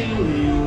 to you.